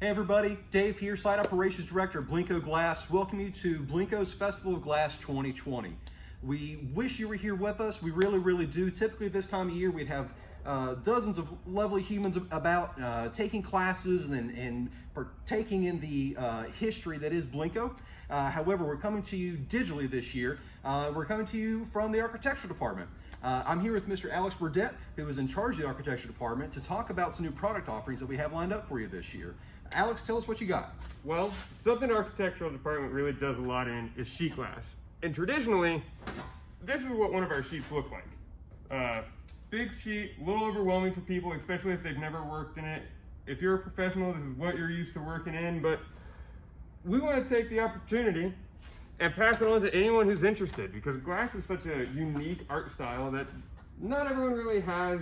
Hey everybody, Dave here, Site Operations Director of Blenko Glass. Welcome you to Blenko's Festival of Glass 2020. We wish you were here with us. We really, really do. Typically this time of year we'd have uh, dozens of lovely humans about uh, taking classes and, and, partaking in the uh, history that is Blenko. Uh, however, we're coming to you digitally this year. Uh, we're coming to you from the architecture department. Uh, I'm here with Mr. Alex Burdett, who is in charge of the architecture department, to talk about some new product offerings that we have lined up for you this year. Alex, tell us what you got. Well, something architectural department really does a lot in is sheet glass. And traditionally, this is what one of our sheets look like. Uh, big sheet, a little overwhelming for people, especially if they've never worked in it. If you're a professional, this is what you're used to working in, but we want to take the opportunity and pass it on to anyone who's interested because glass is such a unique art style that not everyone really has,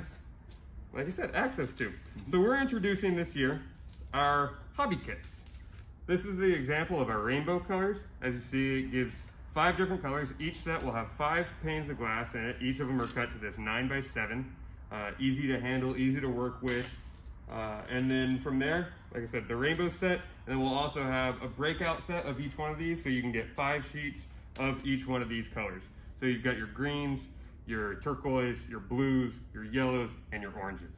like I said, access to. So we're introducing this year our hobby kits. This is the example of our rainbow colors. As you see, it gives five different colors. Each set will have five panes of glass in it. Each of them are cut to this nine by seven. Uh, easy to handle, easy to work with. Uh, and then from there, like I said, the rainbow set, and then we'll also have a breakout set of each one of these, so you can get five sheets of each one of these colors. So you've got your greens, your turquoise, your blues, your yellows, and your oranges.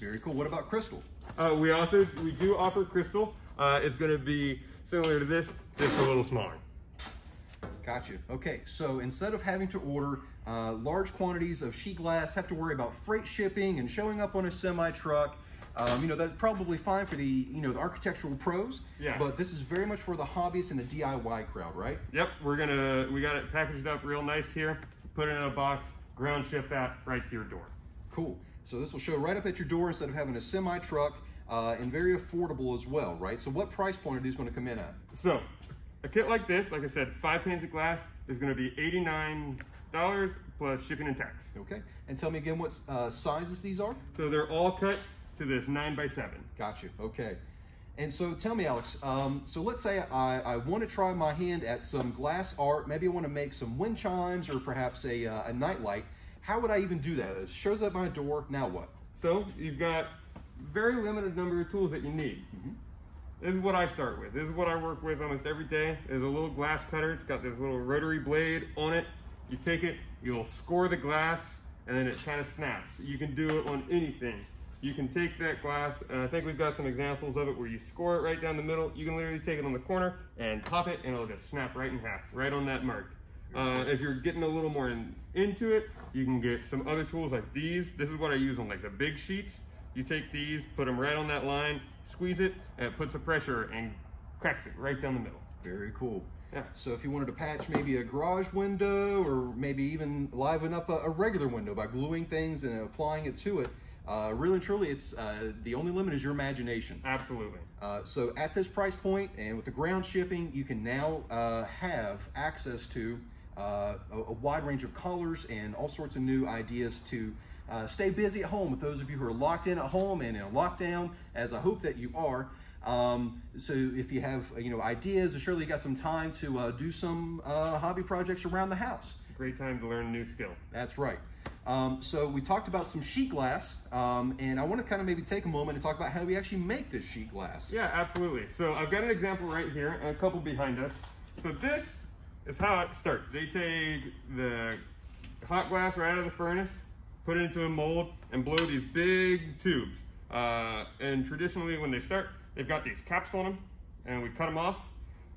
Very cool. What about crystal? Uh, we also, we do offer crystal. Uh, it's gonna be similar to this, just a little smaller. Got you. Okay, so instead of having to order uh, large quantities of sheet glass, have to worry about freight shipping and showing up on a semi truck, um, you know, that's probably fine for the, you know, the architectural pros. Yeah. But this is very much for the hobbyists and the DIY crowd, right? Yep, we're gonna, we got it packaged up real nice here, put it in a box, ground ship that right to your door. Cool. So this will show right up at your door instead of having a semi truck uh, and very affordable as well, right? So what price point are these gonna come in at? So, a kit like this, like I said, five panes of glass is gonna be $89 plus shipping and tax. Okay, and tell me again what uh, sizes these are? So they're all cut to this nine by seven. Got you, okay. And so tell me, Alex, um, so let's say I, I want to try my hand at some glass art. Maybe I want to make some wind chimes or perhaps a, uh, a night light. How would I even do that? It shows up my door, now what? So you've got very limited number of tools that you need. Mm -hmm. This is what I start with. This is what I work with almost every day. There's a little glass cutter. It's got this little rotary blade on it. You take it, you'll score the glass, and then it kind of snaps. You can do it on anything. You can take that glass, and I think we've got some examples of it where you score it right down the middle. You can literally take it on the corner and pop it, and it'll just snap right in half, right on that mark. Uh, if you're getting a little more in, into it, you can get some other tools like these. This is what I use on like the big sheets. You take these, put them right on that line, squeeze it, and it puts the pressure and cracks it right down the middle. Very cool. Yeah. So if you wanted to patch maybe a garage window or maybe even liven up a, a regular window by gluing things and applying it to it, uh, really and truly, it's uh, the only limit is your imagination. Absolutely. Uh, so at this price point and with the ground shipping, you can now uh, have access to uh, a, a, wide range of colors and all sorts of new ideas to uh, stay busy at home with those of you who are locked in at home and in a lockdown, as I hope that you are. Um, so if you have you know ideas, surely you got some time to do some hobby projects around the house. Great time to learn a new skill. That's right. Um, so we talked about some sheet glass, um, and I want to kind of maybe take a moment and talk about how we actually make this sheet glass. Yeah, absolutely. So I've got an example right here, and a couple behind us. So this is how it starts. They take the hot glass right out of the furnace, put it into a mold, and blow these big tubes. Uh, and traditionally, when they start, they've got these caps on them, and we cut them off.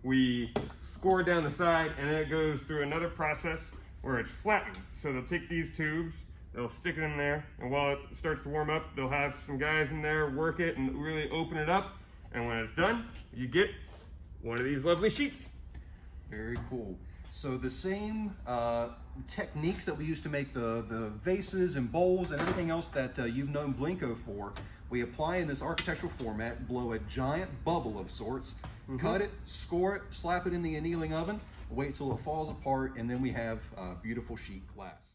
We score down the side, and then it goes through another process where it's flattened. So they'll take these tubes, they'll stick it in there, and while it starts to warm up, they'll have some guys in there work it and really open it up. And when it's done, you get one of these lovely sheets. Very cool. So the same uh, techniques that we use to make the, the vases and bowls and everything else that uh, you've known Blenko for, we apply in this architectural format, blow a giant bubble of sorts, mm -hmm. cut it, score it, slap it in the annealing oven, wait till it falls apart, and then we have uh, beautiful sheet glass.